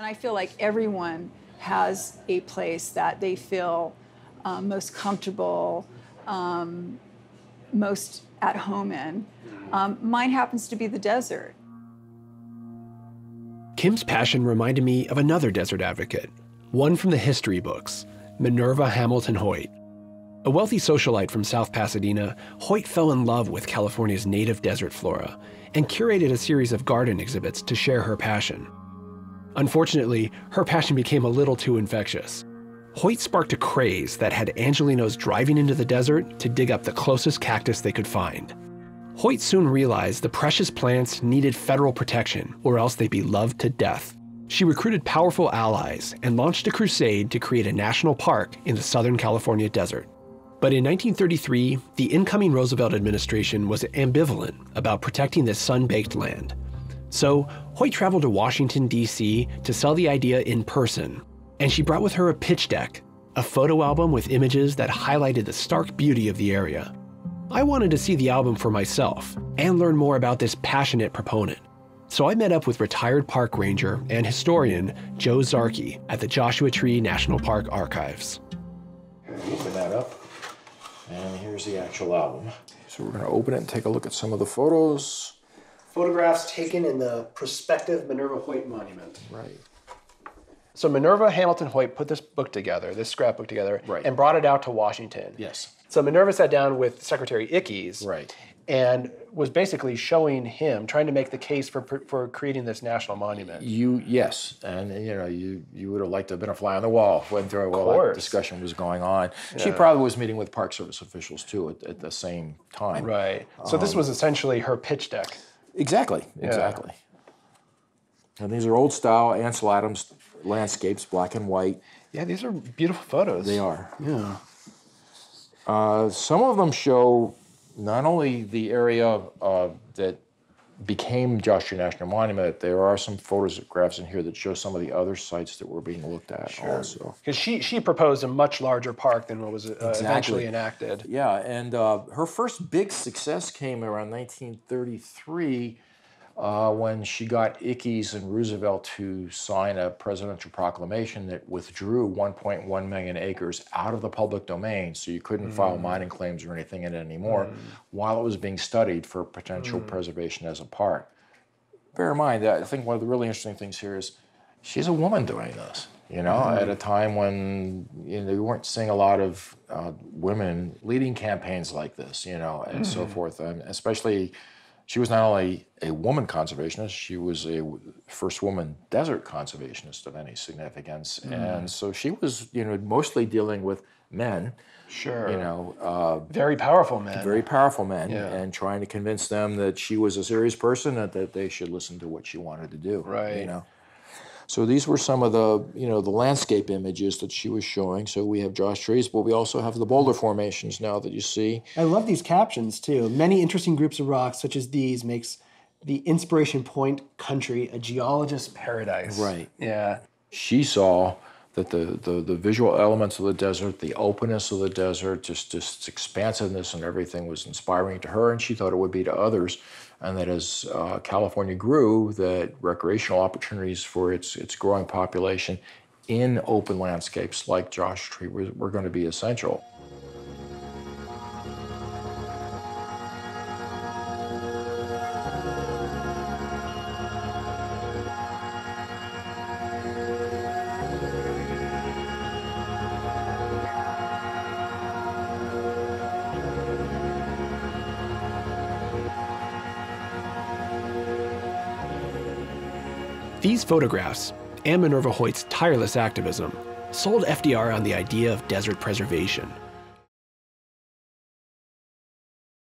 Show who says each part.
Speaker 1: And I feel like everyone has a place that they feel um, most comfortable, um, most at home in. Um, mine happens to be the desert.
Speaker 2: Kim's passion reminded me of another desert advocate, one from the history books, Minerva Hamilton Hoyt. A wealthy socialite from South Pasadena, Hoyt fell in love with California's native desert flora and curated a series of garden exhibits to share her passion. Unfortunately, her passion became a little too infectious. Hoyt sparked a craze that had Angelenos driving into the desert to dig up the closest cactus they could find. Hoyt soon realized the precious plants needed federal protection, or else they'd be loved to death. She recruited powerful allies and launched a crusade to create a national park in the Southern California desert. But in 1933, the incoming Roosevelt administration was ambivalent about protecting this sun baked land. So, Hoyt traveled to Washington, D.C. to sell the idea in person, and she brought with her a pitch deck, a photo album with images that highlighted the stark beauty of the area. I wanted to see the album for myself and learn more about this passionate proponent. So I met up with retired park ranger and historian Joe Zarki at the Joshua Tree National Park Archives.
Speaker 3: Open that up, and here's the actual album. So we're going to open it and take a look at some of the photos.
Speaker 2: Photographs taken in the prospective Minerva Hoyt Monument.
Speaker 3: Right.
Speaker 2: So Minerva Hamilton Hoyt put this book together, this scrapbook together,
Speaker 3: Right.
Speaker 2: and brought it out to Washington.
Speaker 3: Yes.
Speaker 2: So Minerva sat down with Secretary Ickes,
Speaker 3: Right.
Speaker 2: and was basically showing him, trying to make the case for for creating this national monument.
Speaker 3: You yes, and you know you you would have liked to have been a fly on the wall when through all that discussion was going on. She probably was meeting with Park Service officials too at, at the same time.
Speaker 2: Right. So this
Speaker 3: Um,
Speaker 2: was essentially her pitch deck.
Speaker 3: Exactly. Exactly. And these are old style Ansel Adams landscapes, black and white.
Speaker 2: Yeah, these are beautiful photos.
Speaker 3: They are. Yeah. Uh, some of them show not only the area uh, that became Joshua National Monument, there are some photographs in here that show some of the other sites that were being looked at also.
Speaker 2: Because she she proposed a much larger park than what was uh,
Speaker 3: Exactly.
Speaker 2: eventually enacted.
Speaker 3: Yeah, and uh, her first big success came around 1933 uh, when she got Ickes and Roosevelt to sign a presidential proclamation that withdrew 1.1 million acres out of the public domain, so you couldn't file
Speaker 2: Mm.
Speaker 3: mining claims or anything in it anymore, while it was being studied for potential
Speaker 2: Mm.
Speaker 3: preservation as a park. Bear in mind that I think one of the really interesting things here is she's a woman doing this. You know, at a time when you know you weren't seeing a lot of uh, women leading campaigns like this, you know, and so
Speaker 2: Mhm.
Speaker 3: forth, and especially she was not only a woman conservationist, she was a first woman desert conservationist of any significance,
Speaker 2: Mm.
Speaker 3: and so she was, you know, mostly dealing with men.
Speaker 2: Sure.
Speaker 3: You know, uh,
Speaker 2: Very powerful men.
Speaker 3: very powerful men,
Speaker 2: Yeah.
Speaker 3: and trying to convince them that she was a serious person and that they should listen to what she wanted to do.
Speaker 2: Right.
Speaker 3: You know. So these were some of the, you know, the landscape images that she was showing. So we have Josh trees, but we also have the boulder formations now that you see.
Speaker 4: I love these captions too. Many interesting groups of rocks, such as these, makes the Inspiration Point country a geologist's
Speaker 2: paradise.
Speaker 3: Right.
Speaker 2: Yeah.
Speaker 3: She saw that the, the, the visual elements of the desert, the openness of the desert, just, just its expansiveness and everything was inspiring to her, and she thought it would be to others. And that as uh, California grew, that recreational opportunities for its, its growing population in open landscapes like Josh Tree were, were going to be essential.
Speaker 2: These photographs, and Minerva Hoyt's tireless activism, sold FDR on the idea of desert preservation.